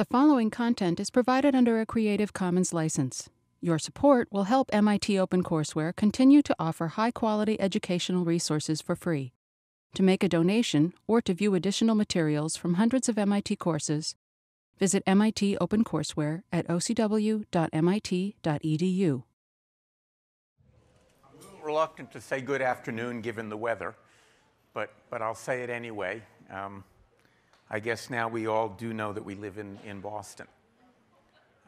The following content is provided under a Creative Commons license. Your support will help MIT OpenCourseware continue to offer high quality educational resources for free. To make a donation or to view additional materials from hundreds of MIT courses, visit MIT OpenCourseware at ocw.mit.edu. I'm a little reluctant to say good afternoon given the weather, but, but I'll say it anyway. Um, I guess now we all do know that we live in, in Boston.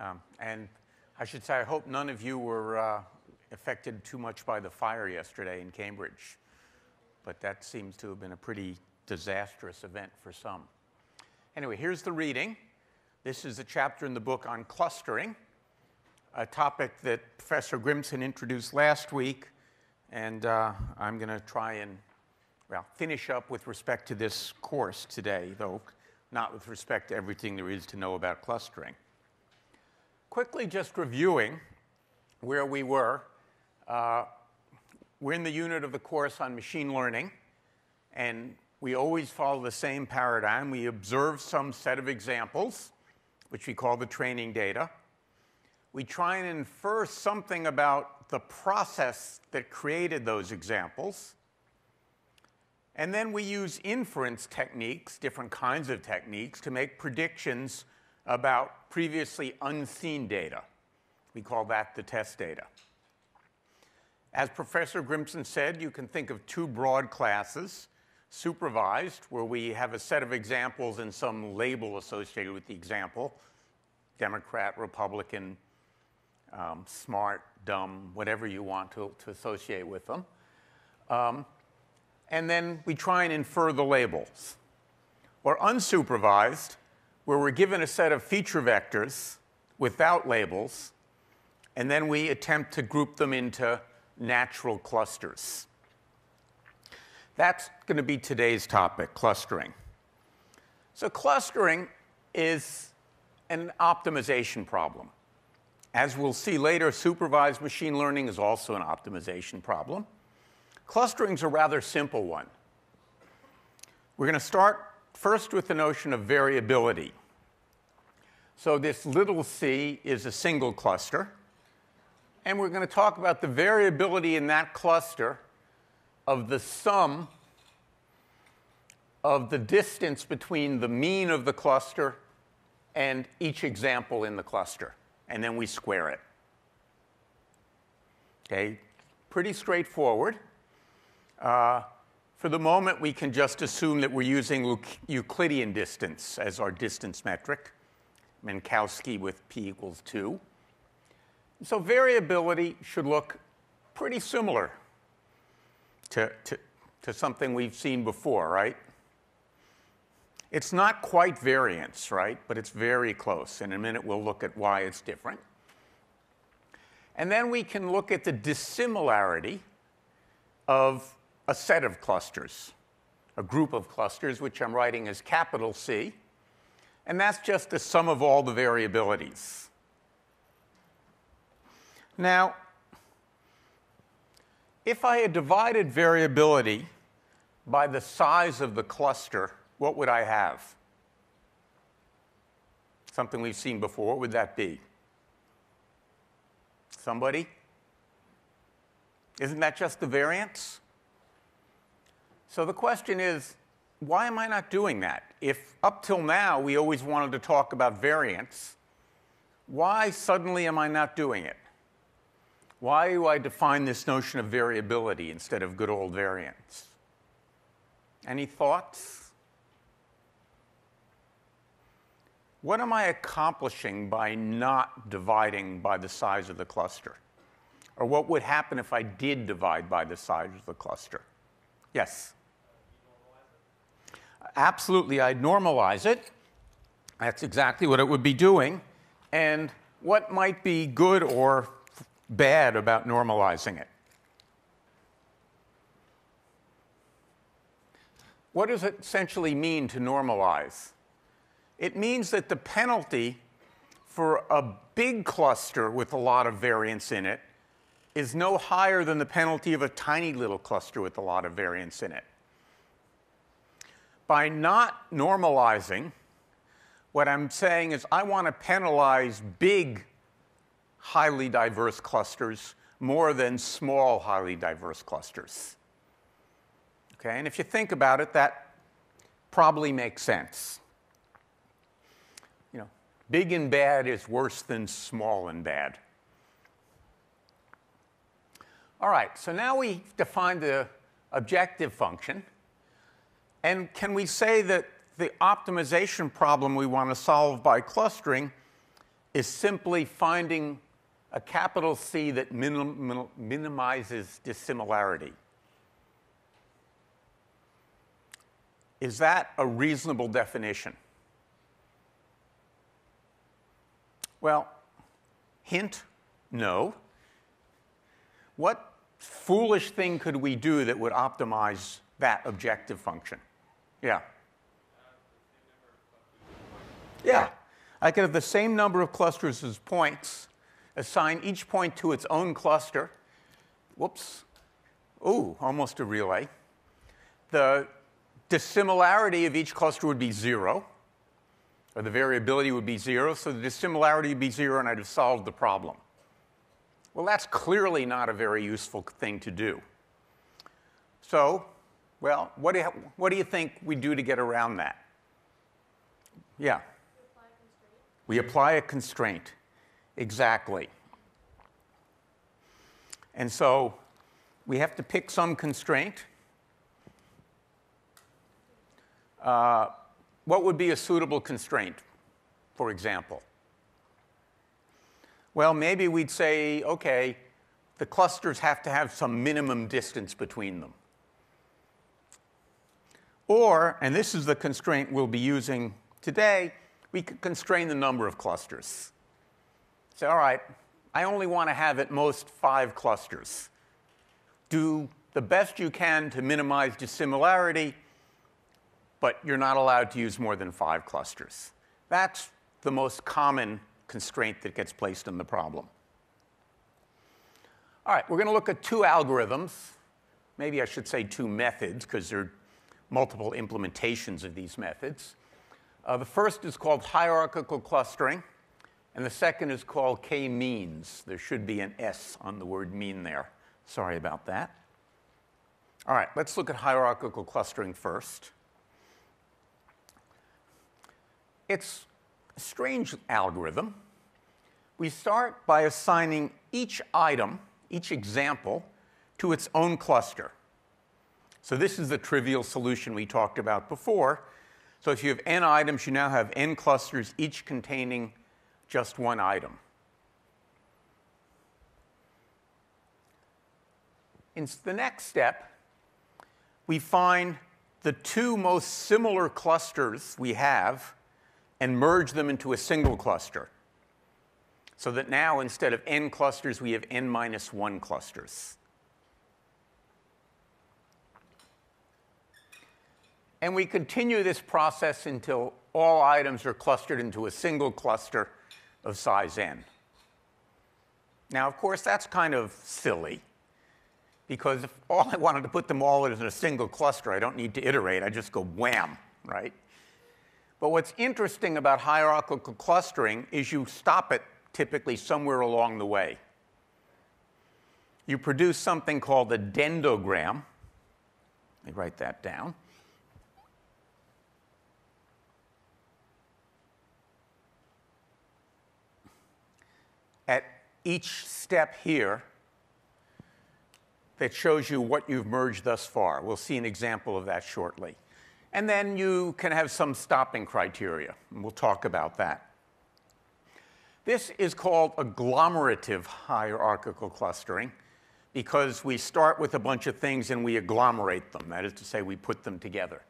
Um, and I should say, I hope none of you were uh, affected too much by the fire yesterday in Cambridge, but that seems to have been a pretty disastrous event for some. Anyway, here's the reading. This is a chapter in the book on clustering, a topic that Professor Grimson introduced last week, and uh, I'm going to try and well, finish up with respect to this course today, though not with respect to everything there is to know about clustering. Quickly, just reviewing where we were. Uh, we're in the unit of the course on machine learning, and we always follow the same paradigm. We observe some set of examples, which we call the training data. We try and infer something about the process that created those examples. And then we use inference techniques, different kinds of techniques, to make predictions about previously unseen data. We call that the test data. As Professor Grimson said, you can think of two broad classes supervised, where we have a set of examples and some label associated with the example Democrat, Republican, um, smart, dumb, whatever you want to, to associate with them. Um, and then we try and infer the labels. Or unsupervised, where we're given a set of feature vectors without labels, and then we attempt to group them into natural clusters. That's going to be today's topic, clustering. So clustering is an optimization problem. As we'll see later, supervised machine learning is also an optimization problem. Clustering is a rather simple one. We're going to start first with the notion of variability. So this little c is a single cluster. And we're going to talk about the variability in that cluster of the sum of the distance between the mean of the cluster and each example in the cluster. And then we square it. Okay, pretty straightforward. Uh, for the moment, we can just assume that we're using Euclidean distance as our distance metric, Minkowski with p equals 2. So variability should look pretty similar to, to, to something we've seen before, right? It's not quite variance, right? But it's very close. In a minute, we'll look at why it's different. And then we can look at the dissimilarity of a set of clusters, a group of clusters, which I'm writing as capital C. And that's just the sum of all the variabilities. Now, if I had divided variability by the size of the cluster, what would I have? Something we've seen before. What would that be? Somebody? Isn't that just the variance? So the question is, why am I not doing that? If up till now we always wanted to talk about variance, why suddenly am I not doing it? Why do I define this notion of variability instead of good old variance? Any thoughts? What am I accomplishing by not dividing by the size of the cluster? Or what would happen if I did divide by the size of the cluster? Yes? Absolutely, I'd normalize it. That's exactly what it would be doing. And what might be good or bad about normalizing it? What does it essentially mean to normalize? It means that the penalty for a big cluster with a lot of variance in it is no higher than the penalty of a tiny little cluster with a lot of variance in it by not normalizing, What I'm saying is I want to penalize big, highly diverse clusters more than small, highly diverse clusters. Okay, and if you think about it, that probably makes sense. You know, big and bad is worse than small and bad. All right, so now we define the objective function. And can we say that the optimization problem we want to solve by clustering is simply finding a capital C that minim minimizes dissimilarity? Is that a reasonable definition? Well, hint, no. What foolish thing could we do that would optimize that objective function? Yeah. Yeah. I could have the same number of clusters as points, assign each point to its own cluster. Whoops. Ooh, almost a relay. The dissimilarity of each cluster would be zero, or the variability would be zero, so the dissimilarity would be zero, and I'd have solved the problem. Well, that's clearly not a very useful thing to do. So, well, what do you, what do you think we do to get around that? Yeah. We apply a constraint. Exactly. And so we have to pick some constraint. Uh, what would be a suitable constraint, for example? Well, maybe we'd say, okay, the clusters have to have some minimum distance between them. Or, and this is the constraint we'll be using today, we could constrain the number of clusters. Say, all right, I only want to have at most five clusters. Do the best you can to minimize dissimilarity but you're not allowed to use more than five clusters. That's the most common constraint that gets placed in the problem. All right, we're going to look at two algorithms. Maybe I should say two methods, because there are multiple implementations of these methods. Uh, the first is called hierarchical clustering, and the second is called k-means. There should be an S on the word mean there. Sorry about that. All right, let's look at hierarchical clustering first. It's a strange algorithm. We start by assigning each item, each example, to its own cluster. So this is the trivial solution we talked about before. So if you have n items, you now have n clusters, each containing just one item. In the next step, we find the two most similar clusters we have and merge them into a single cluster. So that now, instead of n clusters, we have n minus 1 clusters. And we continue this process until all items are clustered into a single cluster of size n. Now, of course, that's kind of silly, because if all I wanted to put them all in a single cluster, I don't need to iterate. I just go wham, right? But what's interesting about hierarchical clustering is you stop it typically somewhere along the way. You produce something called a dendrogram. Let me write that down. At each step here, that shows you what you've merged thus far. We'll see an example of that shortly. And then you can have some stopping criteria, and we'll talk about that. This is called agglomerative hierarchical clustering because we start with a bunch of things and we agglomerate them. That is to say, we put them together.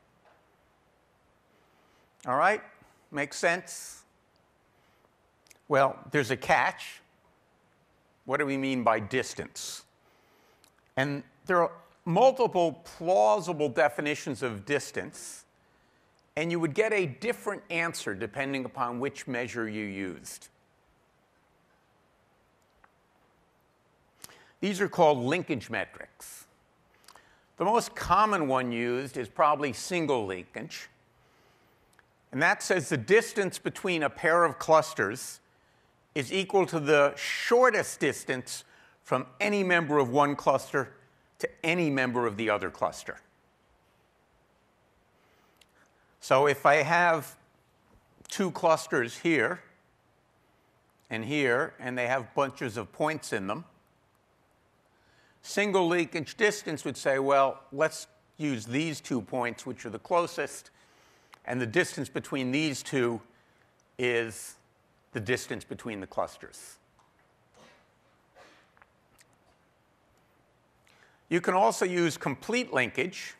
All right? Makes sense? Well, there's a catch. What do we mean by distance? And there are multiple plausible definitions of distance, and you would get a different answer depending upon which measure you used. These are called linkage metrics. The most common one used is probably single linkage. And that says the distance between a pair of clusters is equal to the shortest distance from any member of one cluster to any member of the other cluster. So if I have two clusters here and here, and they have bunches of points in them, single linkage distance would say, well, let's use these two points, which are the closest, and the distance between these two is the distance between the clusters. You can also use complete linkage.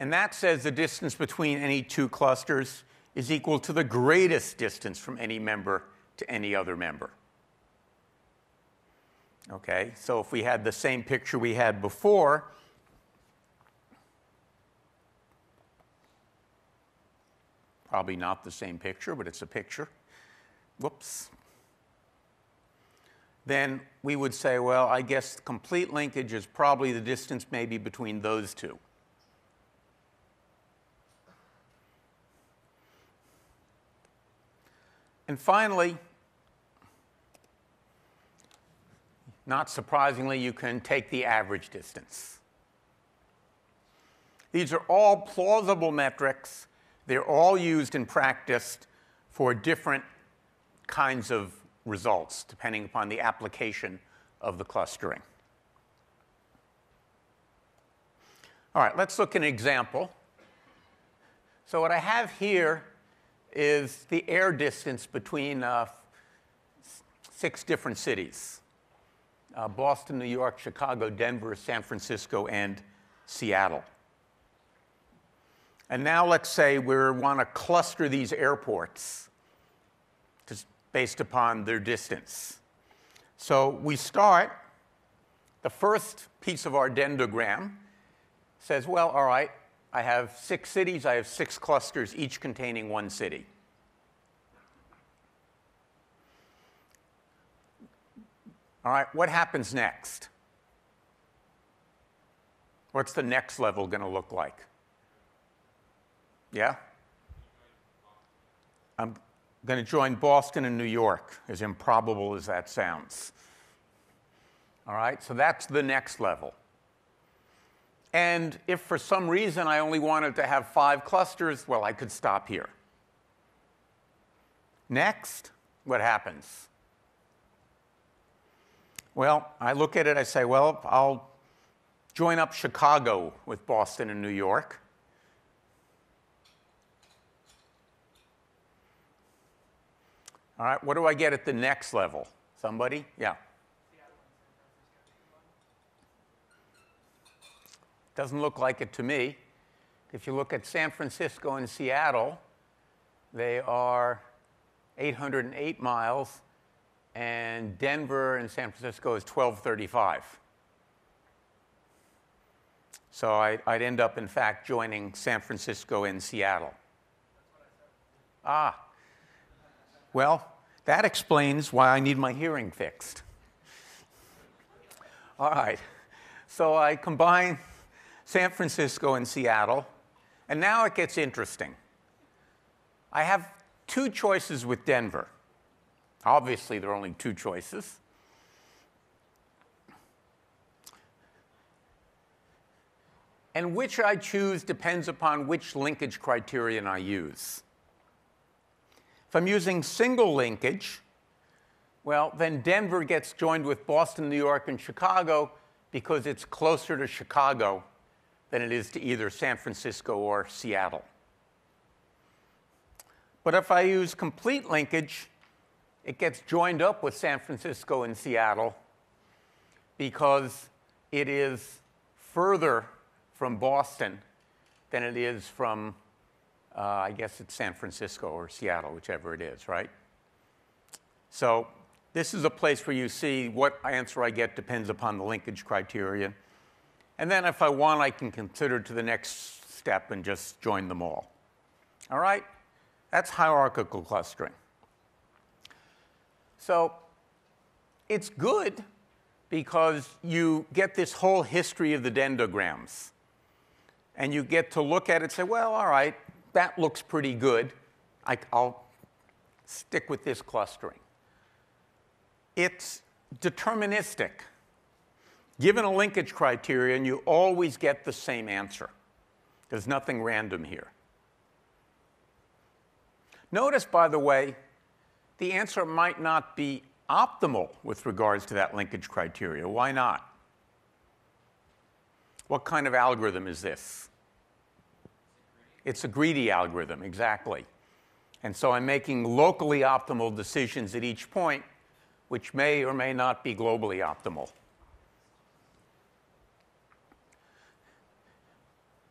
And that says the distance between any two clusters is equal to the greatest distance from any member to any other member. Okay, so if we had the same picture we had before, probably not the same picture, but it's a picture. Whoops. Then we would say, well, I guess complete linkage is probably the distance maybe between those two. And finally, Not surprisingly, you can take the average distance. These are all plausible metrics. They're all used and practiced for different kinds of results, depending upon the application of the clustering. All right, let's look at an example. So what I have here is the air distance between uh, six different cities uh, Boston, New York, Chicago, Denver, San Francisco, and Seattle. And now let's say we want to cluster these airports just based upon their distance. So we start, the first piece of our dendrogram says, well, all right, I have six cities, I have six clusters, each containing one city. All right, what happens next? What's the next level going to look like? Yeah? I'm going to join Boston and New York, as improbable as that sounds. All right, so that's the next level. And if for some reason I only wanted to have five clusters, well, I could stop here. Next, what happens? Well, I look at it, I say, well, I'll join up Chicago with Boston and New York. All right, what do I get at the next level? Somebody? Yeah. Doesn't look like it to me. If you look at San Francisco and Seattle, they are 808 miles and Denver and San Francisco is 1235. So I, would end up, in fact, joining San Francisco and Seattle. Ah, well, that explains why I need my hearing fixed. All right, so I combine San Francisco and Seattle, and now it gets interesting. I have two choices with Denver. Obviously, there are only two choices. And which I choose depends upon which linkage criterion I use. If I'm using single linkage, well, then Denver gets joined with Boston, New York, and Chicago because it's closer to Chicago than it is to either San Francisco or Seattle. But if I use complete linkage, it gets joined up with San Francisco and Seattle because it is further from Boston than it is from, uh, I guess it's San Francisco or Seattle, whichever it is, right? So this is a place where you see what answer I get depends upon the linkage criterion. And then if I want, I can consider to the next step and just join them all. All right? That's hierarchical clustering. So it's good because you get this whole history of the dendrograms. and you get to look at it and say, well, all right, that looks pretty good. I, will stick with this clustering. It's deterministic. Given a linkage criterion, you always get the same answer. There's nothing random here. Notice, by the way, the answer might not be optimal with regards to that linkage criteria. Why not? What kind of algorithm is this? It's a greedy algorithm, exactly. And so I'm making locally optimal decisions at each point, which may or may not be globally optimal.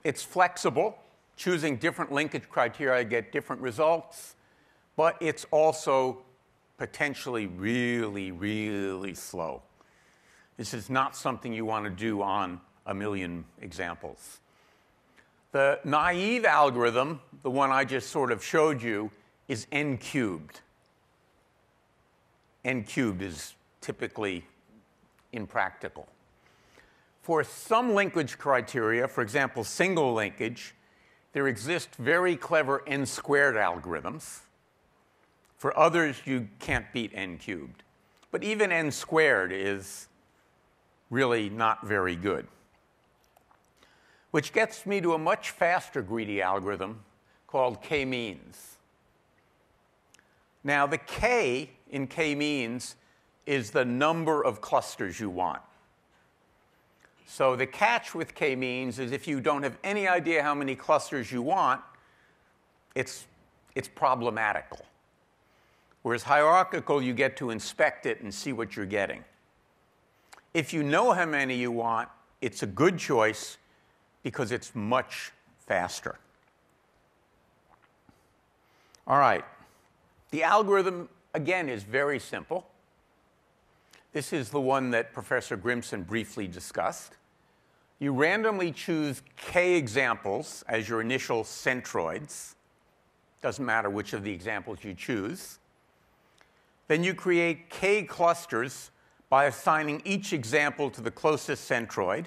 It's flexible. Choosing different linkage criteria, get different results. But it's also potentially really, really slow. This is not something you want to do on a million examples. The naive algorithm, the one I just sort of showed you, is n cubed. n cubed is typically impractical. For some linkage criteria, for example, single linkage, there exist very clever n squared algorithms. For others, you can't beat n cubed. But even n squared is really not very good which gets me to a much faster greedy algorithm called k-means. Now, the k in k-means is the number of clusters you want. So the catch with k-means is if you don't have any idea how many clusters you want, it's, it's problematical. Whereas hierarchical, you get to inspect it and see what you're getting. If you know how many you want, it's a good choice because it's much faster. All right. The algorithm, again, is very simple. This is the one that Professor Grimson briefly discussed. You randomly choose k examples as your initial centroids. Doesn't matter which of the examples you choose. Then you create k clusters by assigning each example to the closest centroid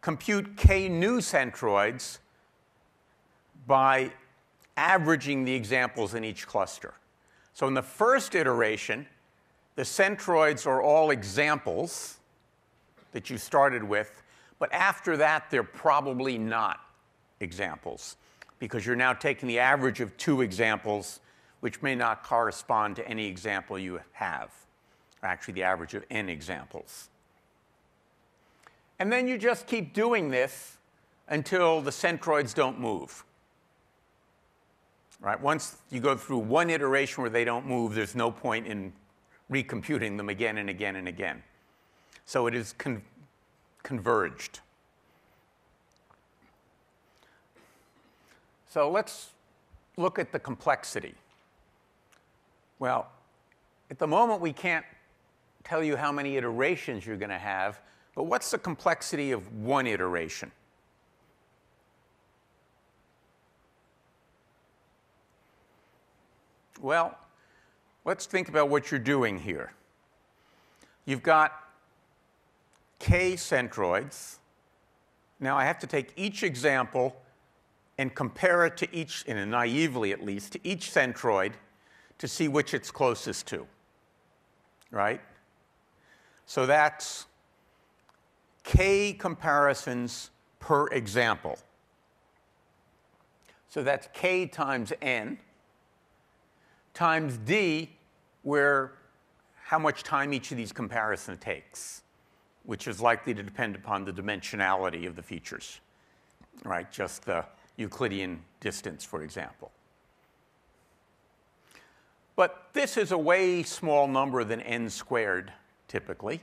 compute k new centroids by averaging the examples in each cluster. So in the first iteration, the centroids are all examples that you started with, but after that, they're probably not examples because you're now taking the average of two examples, which may not correspond to any example you have, or actually the average of n examples. And then you just keep doing this until the centroids don't move. Right? Once you go through one iteration where they don't move, there's no point in recomputing them again and again and again. So it is con converged. So let's look at the complexity. Well, at the moment, we can't tell you how many iterations you're going to have but what's the complexity of one iteration? Well, let's think about what you're doing here. You've got k centroids. Now I have to take each example and compare it to each, in a naively at least, to each centroid to see which it's closest to, right? So that's k comparisons per example. So that's k times n times d, where how much time each of these comparisons takes, which is likely to depend upon the dimensionality of the features, right? Just the Euclidean distance, for example. But this is a way small number than n squared, typically.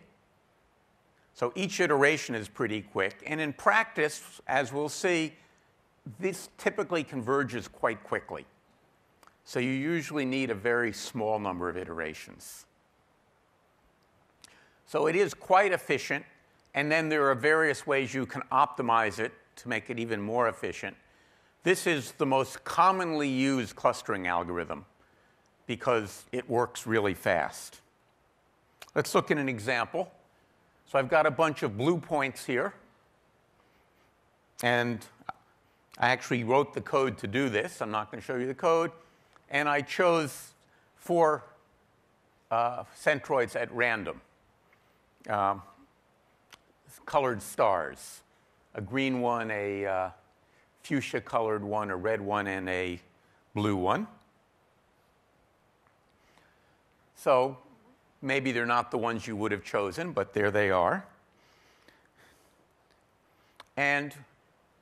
So each iteration is pretty quick. And in practice, as we'll see, this typically converges quite quickly. So you usually need a very small number of iterations. So it is quite efficient. And then there are various ways you can optimize it to make it even more efficient. This is the most commonly used clustering algorithm because it works really fast. Let's look at an example. So I've got a bunch of blue points here. And I actually wrote the code to do this. I'm not going to show you the code. And I chose four uh, centroids at random, um, colored stars a green one, a uh, fuchsia colored one, a red one, and a blue one. So maybe they're not the ones you would have chosen, but there they are. And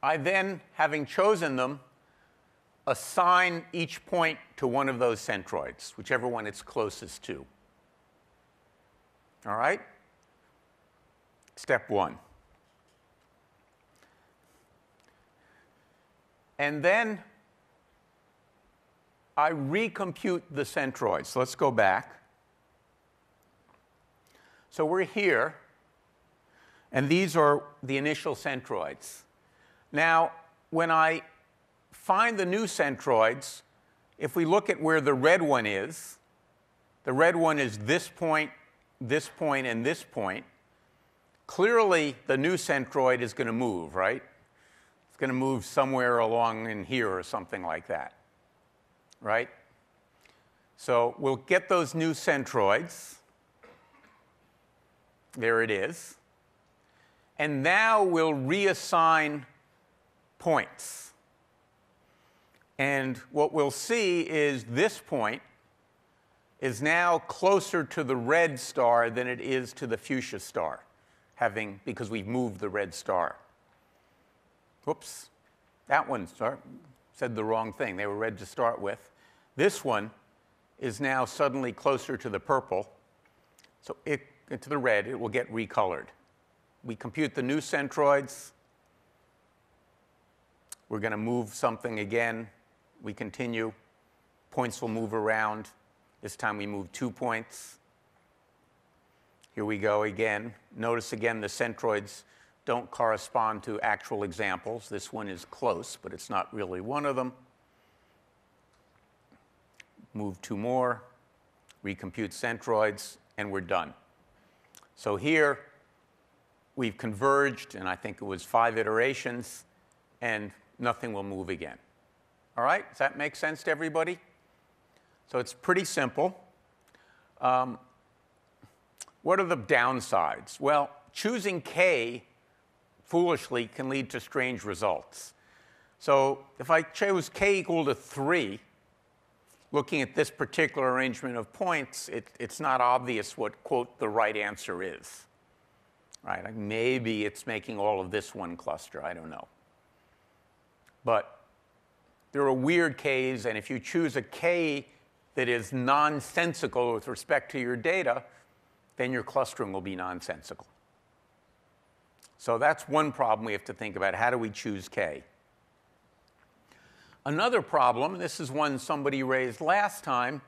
I then, having chosen them, assign each point to one of those centroids, whichever one it's closest to. All right? Step one. And then I recompute the centroids. So let's go back. So we're here, and these are the initial centroids. Now, when I find the new centroids, if we look at where the red one is, the red one is this point, this point, and this point. Clearly, the new centroid is going to move, right? It's going to move somewhere along in here or something like that, right? So we'll get those new centroids. There it is. And now we'll reassign points. And what we'll see is this point is now closer to the red star than it is to the fuchsia star, having because we've moved the red star. Whoops, that one sorry, said the wrong thing. They were red to start with. This one is now suddenly closer to the purple. So it, to the red, it will get recolored. We compute the new centroids. We're going to move something again. We continue. Points will move around. This time we move two points. Here we go again. Notice again the centroids don't correspond to actual examples. This one is close, but it's not really one of them. Move two more, recompute centroids, and we're done. So here, we've converged, and I think it was five iterations, and nothing will move again. All right? Does that make sense to everybody? So it's pretty simple. Um, what are the downsides? Well, choosing K foolishly can lead to strange results. So if I chose k equal to 3, looking at this particular arrangement of points, it, it's not obvious what, quote, the right answer is. Right? Like Maybe it's making all of this one cluster. I don't know. But there are weird k's, and if you choose a k that is nonsensical with respect to your data, then your clustering will be nonsensical. So that's one problem we have to think about. How do we choose K? Another problem, and this is one somebody raised last time,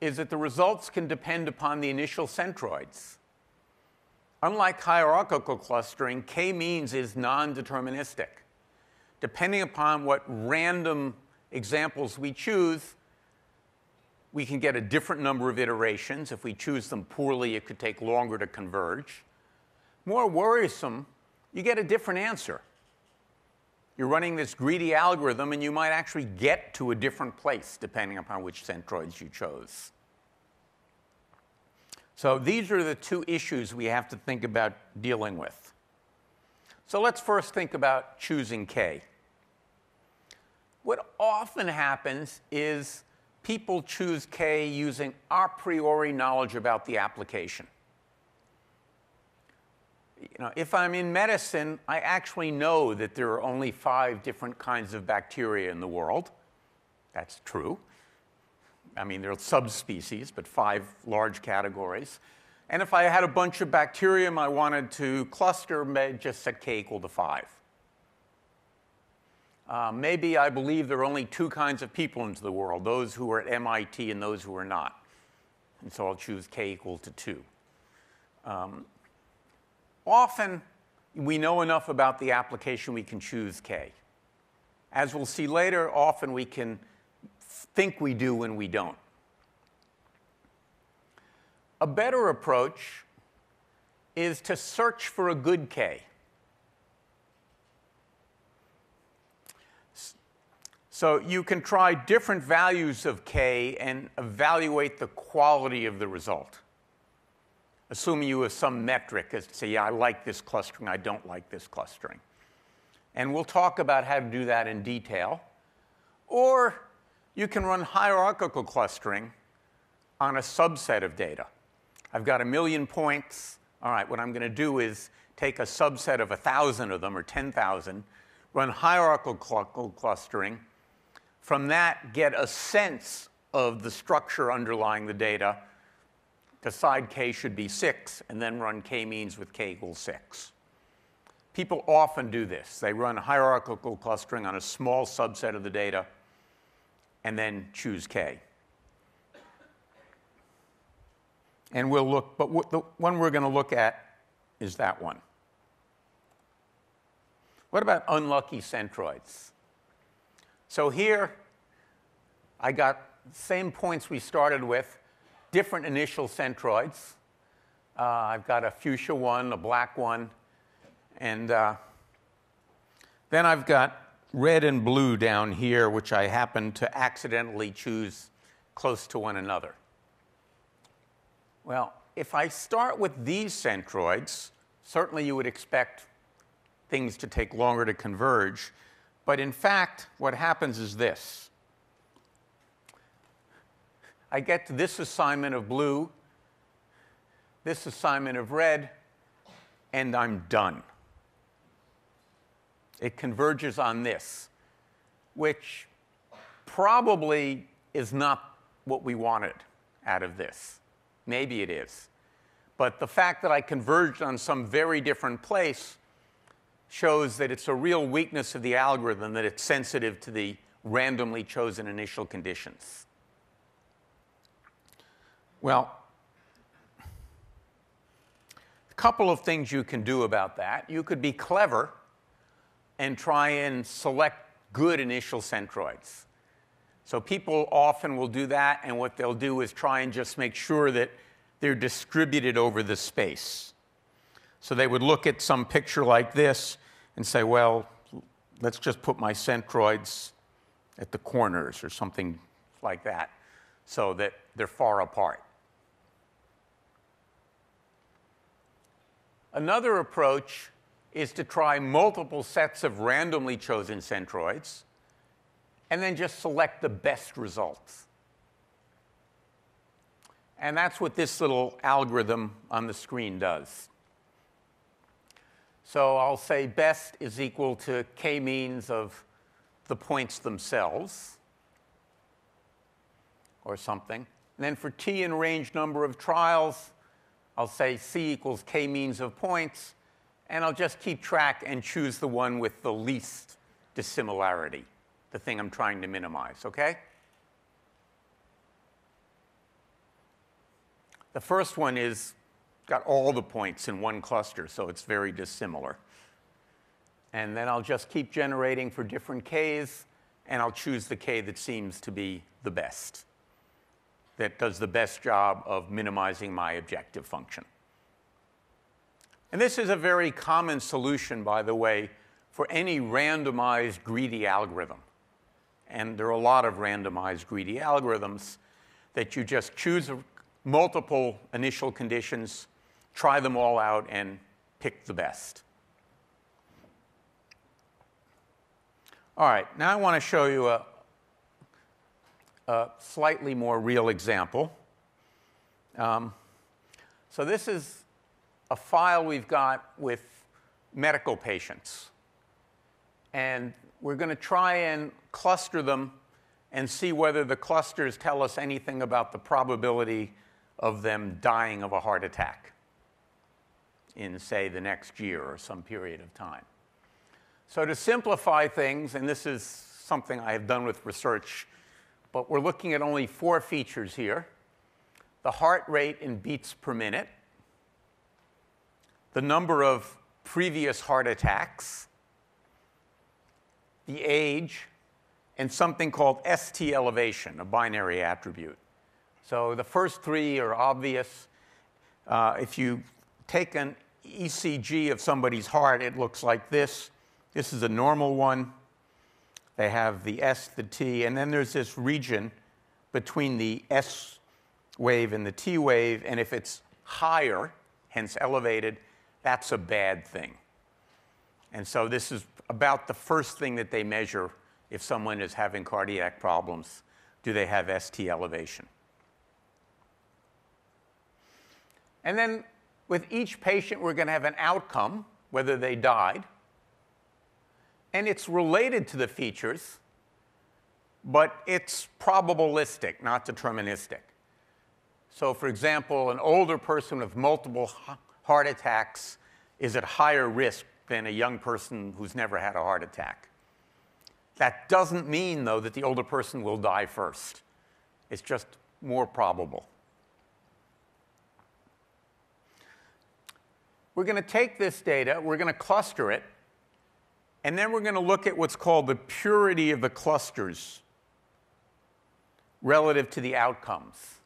is that the results can depend upon the initial centroids. Unlike hierarchical clustering, k-means is non-deterministic. Depending upon what random examples we choose, we can get a different number of iterations. If we choose them poorly, it could take longer to converge. More worrisome you get a different answer. You're running this greedy algorithm, and you might actually get to a different place depending upon which centroids you chose. So these are the two issues we have to think about dealing with. So let's first think about choosing K. What often happens is people choose K using a priori knowledge about the application you know, if I'm in medicine, I actually know that there are only five different kinds of bacteria in the world. That's true. I mean, there are subspecies, but five large categories. And if I had a bunch of bacterium I wanted to cluster, just set k equal to 5. Uh, maybe I believe there are only two kinds of people into the world, those who are at MIT and those who are not. And so I'll choose k equal to 2. Um, Often, we know enough about the application we can choose K. As we'll see later, often we can think we do when we don't. A better approach is to search for a good K. So you can try different values of k and evaluate the quality of the result, assuming you have some metric as to say, yeah, I like this clustering, I don't like this clustering. And we'll talk about how to do that in detail. Or you can run hierarchical clustering on a subset of data. I've got a million points. All right, what I'm going to do is take a subset of 1,000 of them or 10,000, run hierarchical clustering. From that, get a sense of the structure underlying the data, decide k should be 6, and then run k-means with k equals 6. People often do this. They run hierarchical clustering on a small subset of the data and then choose k. And we'll look, but the one we're going to look at is that one. What about unlucky centroids? So here, I got same points we started with, different initial centroids. Uh, I've got a fuchsia one, a black one, and uh, then I've got red and blue down here, which I happen to accidentally choose close to one another. Well, if I start with these centroids, certainly you would expect things to take longer to converge. But in fact, what happens is this. I get to this assignment of blue, this assignment of red, and I'm done. It converges on this, which probably is not what we wanted out of this. Maybe it is. But the fact that I converged on some very different place shows that it's a real weakness of the algorithm that it's sensitive to the randomly chosen initial conditions. Well, a couple of things you can do about that. You could be clever and try and select good initial centroids. So people often will do that, and what they'll do is try and just make sure that they're distributed over the space. So they would look at some picture like this and say, well, let's just put my centroids at the corners or something like that so that they're far apart. Another approach is to try multiple sets of randomly chosen centroids and then just select the best results. And that's what this little algorithm on the screen does. So I'll say best is equal to k-means of the points themselves or something. And then for t in range number of trials, I'll say c equals k-means of points and I'll just keep track and choose the one with the least dissimilarity, the thing I'm trying to minimize, okay? The first one is got all the points in one cluster, so it's very dissimilar. And then I'll just keep generating for different k's, and I'll choose the k that seems to be the best, that does the best job of minimizing my objective function. And this is a very common solution, by the way, for any randomized greedy algorithm. And there are a lot of randomized greedy algorithms that you just choose multiple initial conditions, try them all out, and pick the best. All right, now I want to show you a, a slightly more real example. Um, so this is a file we've got with medical patients. And we're going to try and cluster them and see whether the clusters tell us anything about the probability of them dying of a heart attack in, say, the next year or some period of time. So, to simplify things, and this is something I have done with research, but we're looking at only four features here the heart rate in beats per minute, the number of previous heart attacks, the age, and something called ST elevation, a binary attribute. So the first three are obvious. Uh, if you take an ECG of somebody's heart, it looks like this. This is a normal one. They have the S, the T, and then there's this region between the S wave and the T wave, and if it's higher, hence elevated, that's a bad thing. And so this is about the first thing that they measure if someone is having cardiac problems. Do they have ST elevation? And then with each patient, we're going to have an outcome, whether they died. And it's related to the features, but it's probabilistic, not deterministic. So, for example, an older person with multiple heart attacks is at higher risk than a young person who's never had a heart attack. That doesn't mean, though, that the older person will die first. It's just more probable. We're going to take this data, we're going to cluster it, and then we're going to look at what's called the purity of the clusters relative to the outcomes.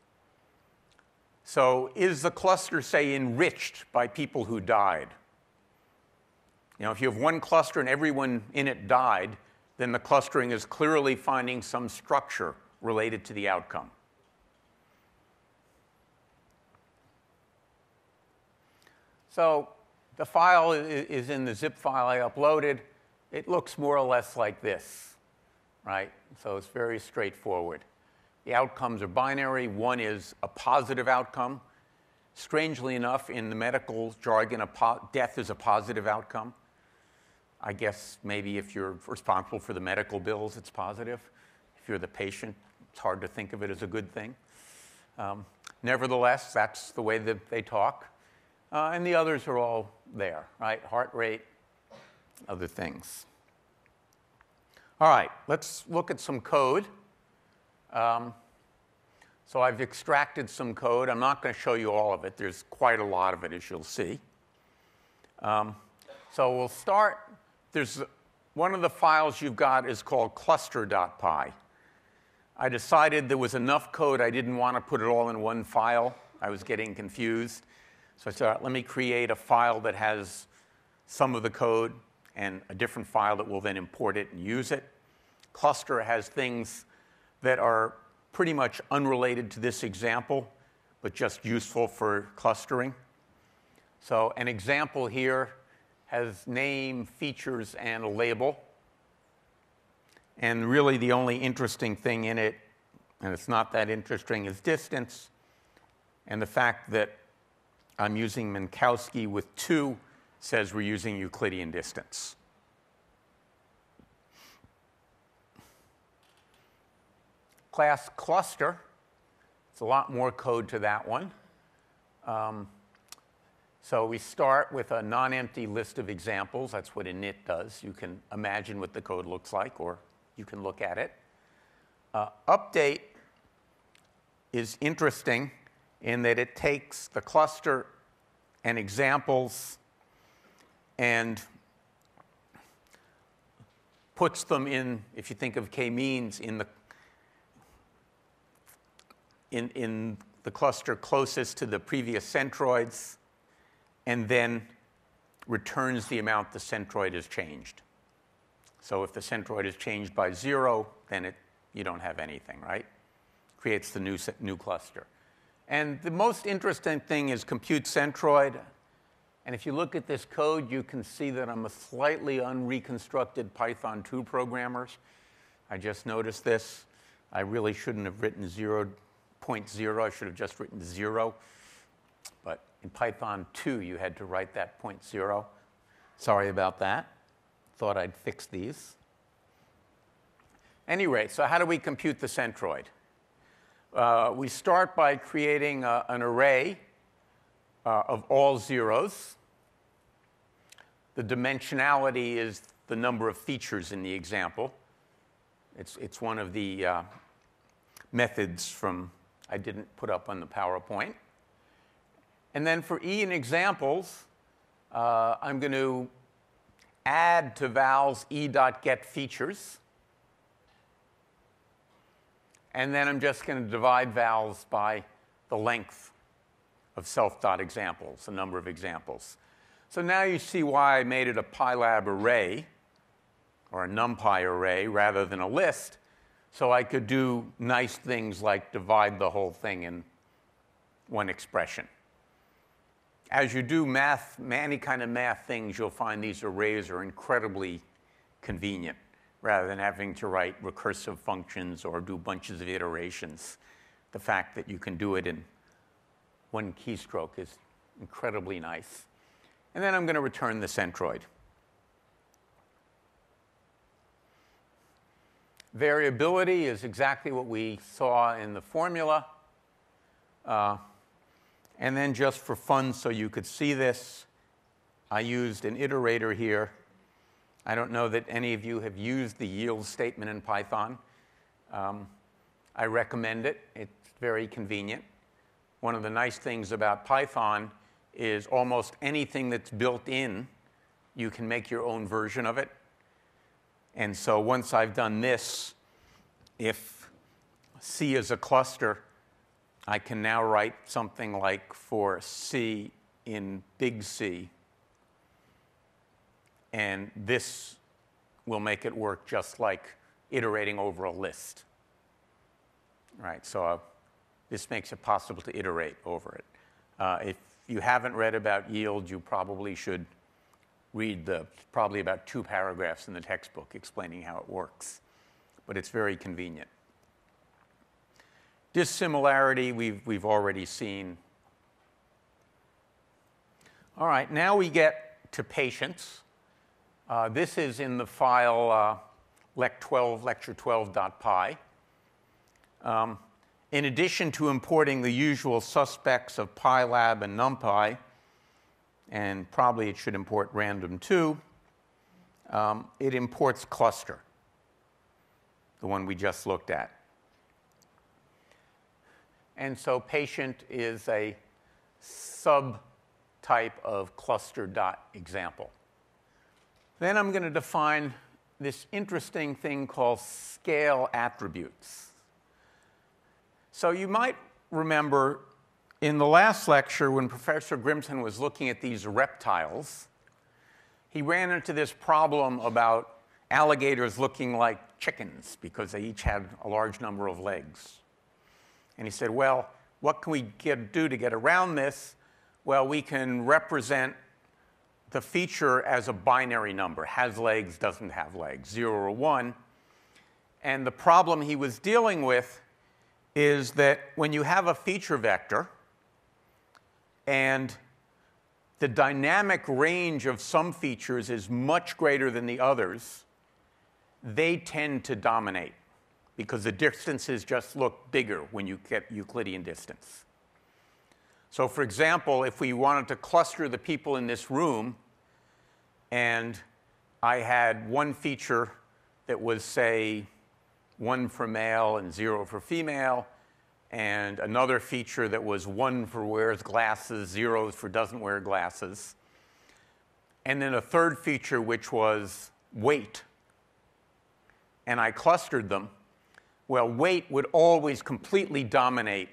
So, is the cluster, say, enriched by people who died? You know, if you have one cluster and everyone in it died, then the clustering is clearly finding some structure related to the outcome. So the file is in the zip file I uploaded. It looks more or less like this, right? So it's very straightforward. The outcomes are binary. One is a positive outcome. Strangely enough, in the medical jargon, death is a positive outcome. I guess maybe if you're responsible for the medical bills, it's positive. If you're the patient, it's hard to think of it as a good thing. Um, nevertheless, that's the way that they talk. Uh, and the others are all there, right? Heart rate, other things. All right, let's look at some code. Um, so I've extracted some code. I'm not going to show you all of it. There's quite a lot of it, as you'll see. Um, so we'll start. There's one of the files you've got is called cluster.py. I decided there was enough code. I didn't want to put it all in one file. I was getting confused. So I said, let me create a file that has some of the code and a different file that will then import it and use it. Cluster has things that are pretty much unrelated to this example, but just useful for clustering. So an example here has name, features, and a label. And really the only interesting thing in it, and it's not that interesting, is distance and the fact that I'm using Minkowski with 2 says we're using Euclidean distance. Class cluster, it's a lot more code to that one. Um, so we start with a non-empty list of examples. That's what init does. You can imagine what the code looks like, or you can look at it. Uh, update is interesting in that it takes the cluster and examples and puts them in, if you think of k-means, in the, in, in the cluster closest to the previous centroids, and then returns the amount the centroid has changed. So if the centroid is changed by zero, then it, you don't have anything, right? Creates the new, new cluster. And the most interesting thing is compute centroid. And if you look at this code, you can see that I'm a slightly unreconstructed Python 2 programmer. I just noticed this. I really shouldn't have written 0.0. I should have just written 0. But in Python 2, you had to write that point 0. Sorry about that. Thought I'd fix these. Anyway, so how do we compute the centroid? Uh, we start by creating uh, an array uh, of all zeros. The dimensionality is the number of features in the example. It's, it's one of the uh, methods from I didn't put up on the PowerPoint. And then for E in examples, uh, I'm going to add to vals e.get features. And then I'm just going to divide vals by the length of self-dot examples, a number of examples. So now you see why I made it a PyLab array. or a NumPy array rather than a list, so I could do nice things like divide the whole thing in one expression. As you do math, any kind of math things, you'll find these arrays are incredibly convenient rather than having to write recursive functions or do bunches of iterations. The fact that you can do it in one keystroke is incredibly nice. And then I'm going to return the centroid. Variability is exactly what we saw in the formula. Uh, and then just for fun, so you could see this, I used an iterator here. I don't know that any of you have used the yield statement in Python. Um, I recommend it. It's very convenient. One of the nice things about Python is almost anything that's built in, you can make your own version of it. And so once I've done this, if C is a cluster, I can now write something like for C in big C. And this will make it work just like iterating over a list. Right, so uh, this makes it possible to iterate over it. Uh, if you haven't read about yield, you probably should read the probably about two paragraphs in the textbook explaining how it works. But it's very convenient. Dissimilarity, we've, we've already seen. All right, now we get to patients. Uh, this is in the file uh, lect12, lecture12.py. Um, in addition to importing the usual suspects of PyLab and NumPy, and probably it should import random too, um, it imports cluster, the one we just looked at. And so patient is a subtype of cluster dot example. Then I'm going to define this interesting thing called scale attributes. So you might remember in the last lecture when Professor Grimson was looking at these reptiles, he ran into this problem about alligators looking like chickens because they each had a large number of legs. And he said, well, what can we get, do to get around this? Well, we can represent the feature as a binary number, has legs, doesn't have legs, 0 or 1. And the problem he was dealing with is that when you have a feature vector and the dynamic range of some features is much greater than the others, they tend to dominate because the distances just look bigger when you get Euclidean distance. So, for example, if we wanted to cluster the people in this room, and I had one feature that was, say, one for male and zero for female, and another feature that was one for wears glasses, zeros for doesn't wear glasses, and then a third feature which was weight. And I clustered them. Well, weight would always completely dominate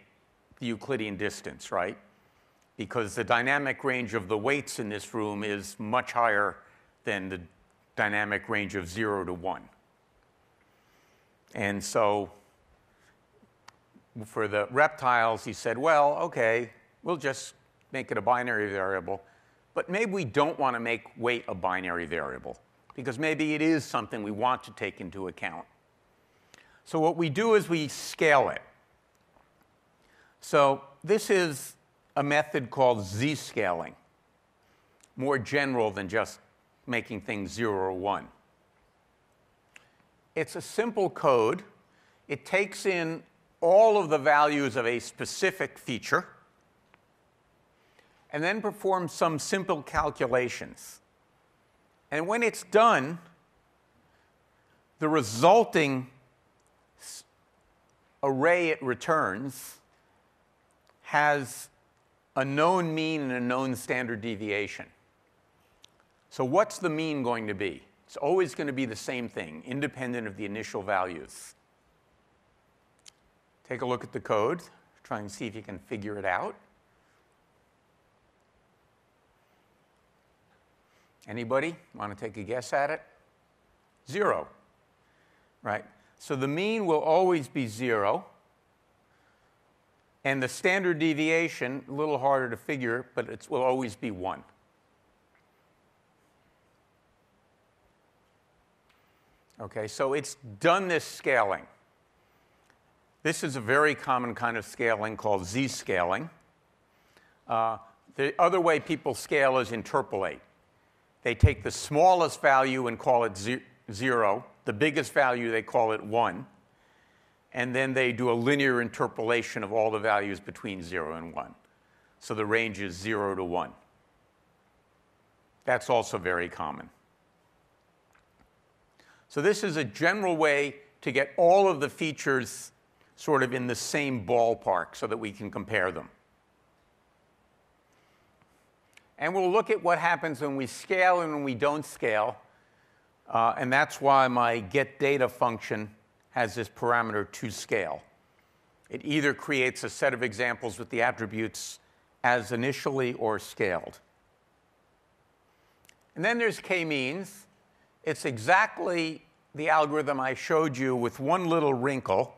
the Euclidean distance, right? because the dynamic range of the weights in this room is much higher than the dynamic range of 0 to 1. And so for the reptiles, he said, well, okay, we'll just make it a binary variable. But maybe we don't want to make weight a binary variable because maybe it is something we want to take into account. So what we do is we scale it. So this is a method called z-scaling, more general than just making things 0 or 1. It's a simple code. It takes in all of the values of a specific feature and then performs some simple calculations. And when it's done, the resulting array it returns has a known mean and a known standard deviation. So what's the mean going to be? It's always going to be the same thing, independent of the initial values. Take a look at the code. Try and see if you can figure it out. Anybody want to take a guess at it? Zero, right? So the mean will always be zero. And the standard deviation, a little harder to figure, but it will always be 1. Okay, so it's done this scaling. This is a very common kind of scaling called z-scaling. Uh, the other way people scale is interpolate. They take the smallest value and call it ze- zero. The biggest value, they call it one and then they do a linear interpolation of all the values between 0 and 1. So the range is 0 to 1. That's also very common. So this is a general way to get all of the features sort of in the same ballpark so that we can compare them. And we'll look at what happens when we scale and when we don't scale. Uh, and that's why my get data function has this parameter to scale. It either creates a set of examples with the attributes as initially or scaled. And then there's k-means. It's exactly the algorithm I showed you with one little wrinkle,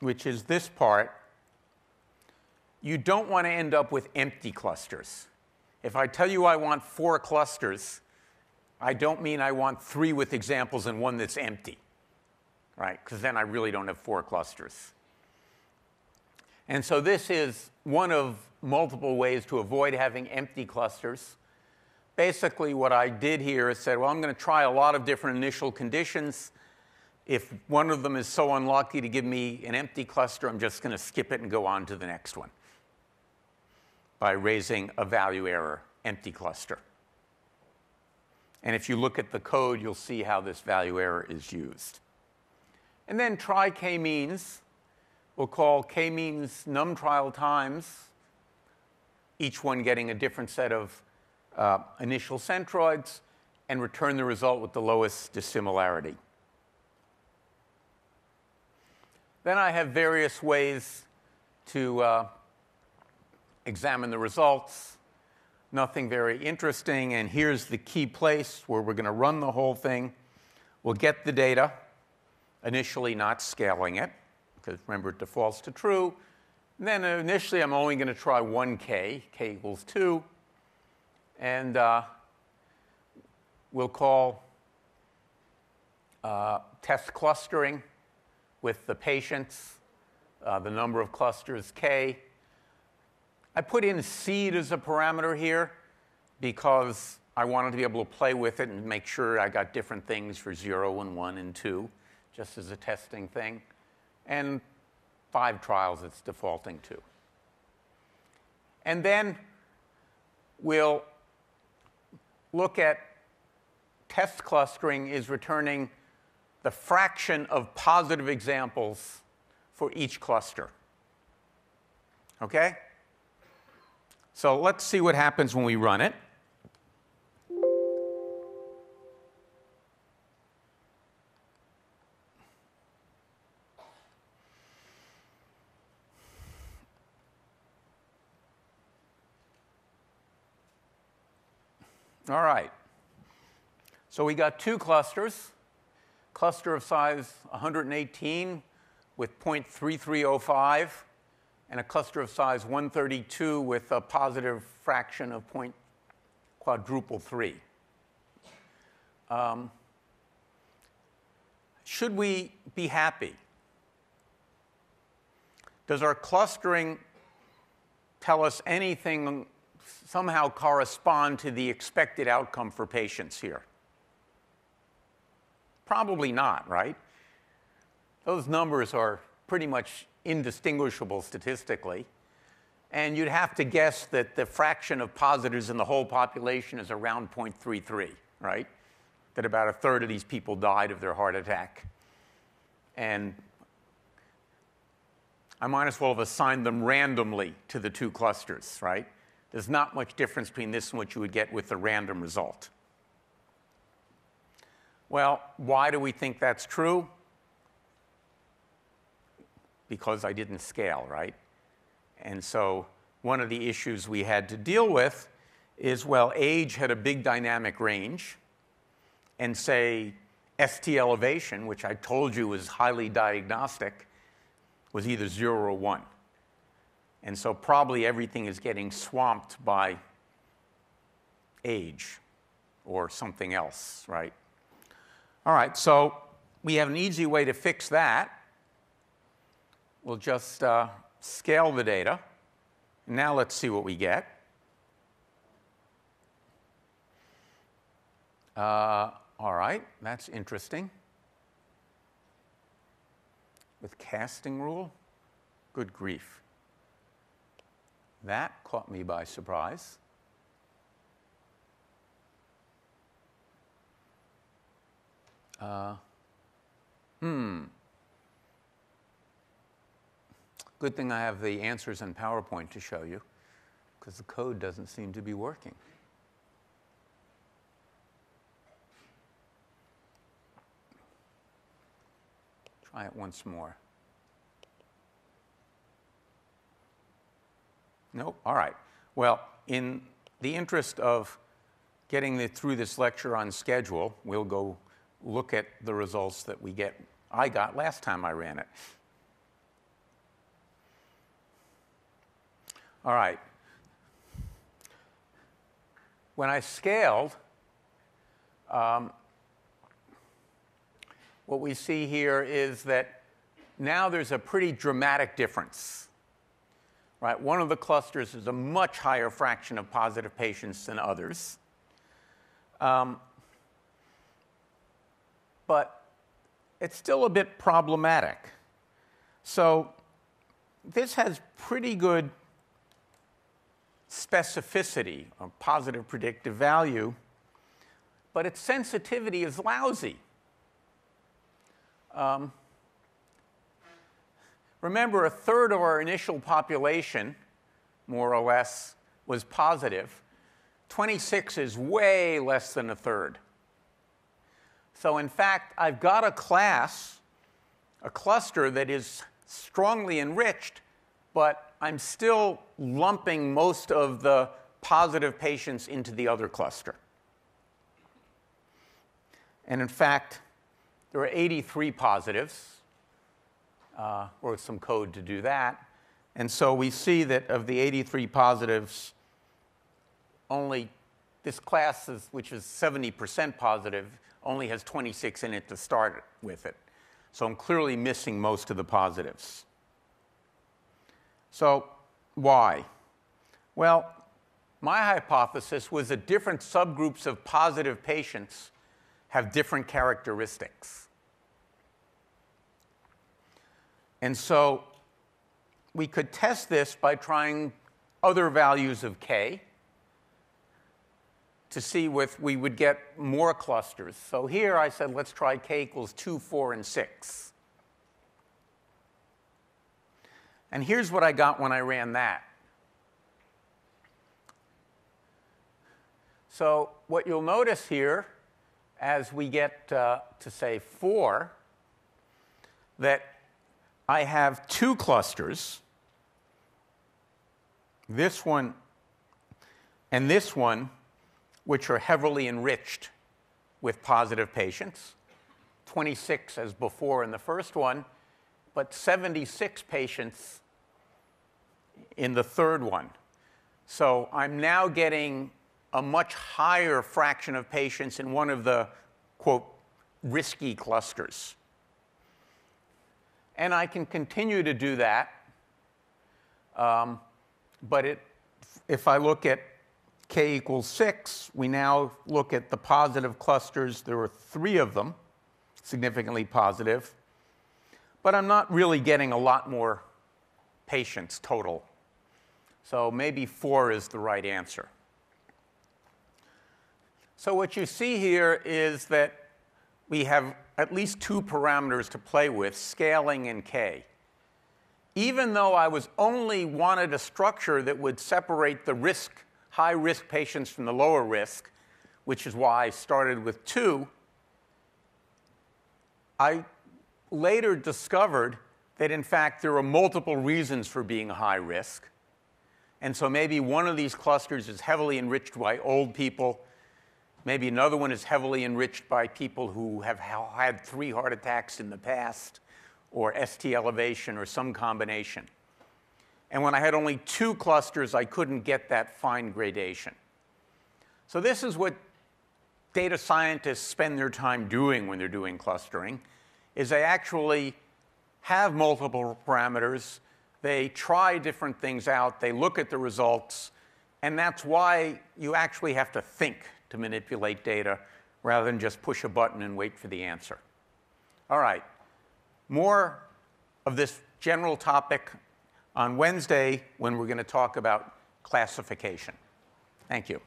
which is this part. You don't want to end up with empty clusters. If I tell you I want four clusters, I don't mean I want three with examples and one that's empty right? Because then I really don't have four clusters. And so this is one of multiple ways to avoid having empty clusters. Basically, what I did here is said, well, I'm going to try a lot of different initial conditions. If one of them is so unlucky to give me an empty cluster, I'm just going to skip it and go on to the next one by raising a value error, empty cluster. And if you look at the code, you'll see how this value error is used. And then try k-means. We'll call k-means num trial times, each one getting a different set of uh, initial centroids, and return the result with the lowest dissimilarity. Then I have various ways to uh, examine the results. Nothing very interesting, and here's the key place where we're going to run the whole thing. We'll get the data initially not scaling it, because remember it defaults to true. And then initially I'm only going to try 1k, k equals 2. And uh, we'll call uh, test clustering with the patients, uh, the number of clusters k. I put in seed as a parameter here because I wanted to be able to play with it and make sure I got different things for 0 and 1 and 2 just as a testing thing, and five trials it's defaulting to. And then we'll look at test clustering is returning the fraction of positive examples for each cluster. Okay? So let's see what happens when we run it. All right. So we got two clusters. Cluster of size 118 with 0.3305, and a cluster of size 132 with a positive fraction of point quadruple three. Um, should we be happy? Does our clustering tell us anything somehow correspond to the expected outcome for patients here? Probably not, right? Those numbers are pretty much indistinguishable statistically. And you'd have to guess that the fraction of positives in the whole population is around 0.33, right? That about a third of these people died of their heart attack. And I might as well have assigned them randomly to the two clusters, right? There's not much difference between this and what you would get with the random result. Well, why do we think that's true? Because I didn't scale, right? And so one of the issues we had to deal with is well, age had a big dynamic range, and say ST elevation, which I told you was highly diagnostic, was either zero or one. And so probably everything is getting swamped by age or something else, right? All right, so we have an easy way to fix that. We'll just uh, scale the data. Now let's see what we get. Uh, all right, that's interesting. With casting rule? Good grief. That caught me by surprise. Uh, hmm. Good thing I have the answers in PowerPoint to show you, because the code doesn't seem to be working. Try it once more. Nope. All right. Well, in the interest of getting the, through this lecture on schedule, we'll go look at the results that we get. I got last time I ran it. All right. When I scaled, um, what we see here is that now there's a pretty dramatic difference. Right? One of the clusters is a much higher fraction of positive patients than others. Um, but it's still a bit problematic. So this has pretty good specificity, a positive predictive value, but its sensitivity is lousy. Um, remember, a third of our initial population, more or less, was positive. 26 is way less than a third. So, in fact, I've got a class, a cluster that is strongly enriched, but I'm still lumping most of the positive patients into the other cluster. And in fact, there are 83 positives. Uh, wrote some code to do that. And so we see that of the 83 positives, only this class, is, which is 70% positive, only has 26 in it to start with it. So I'm clearly missing most of the positives. So why? Well, my hypothesis was that different subgroups of positive patients have different characteristics. And so we could test this by trying other values of k to see if we would get more clusters. So here I said, let's try k equals 2, 4, and 6. And here's what I got when I ran that. So what you'll notice here, as we get uh, to say 4, that I have two clusters, this one and this one, which are heavily enriched with positive patients. 26 as before in the first one, but 76 patients in the third one. So I'm now getting a much higher fraction of patients in one of the, quote, risky clusters. And I can continue to do that. Um, but it, if I look at k equals 6, we now look at the positive clusters. There are three of them, significantly positive. But I'm not really getting a lot more patients total. So maybe 4 is the right answer. So what you see here is that we have at least two parameters to play with, scaling and k. Even though I was only wanted a structure that would separate the risk, high risk patients from the lower risk, which is why I started with two, I later discovered that in fact there are multiple reasons for being high risk. And so maybe one of these clusters is heavily enriched by old people Maybe another one is heavily enriched by people who have had three heart attacks in the past, or ST elevation, or some combination. And when I had only two clusters, I couldn't get that fine gradation. So this is what data scientists spend their time doing when they're doing clustering, is they actually have multiple parameters, they try different things out, they look at the results, and that's why you actually have to think to manipulate data rather than just push a button and wait for the answer. All right, more of this general topic on Wednesday when we're going to talk about classification. Thank you.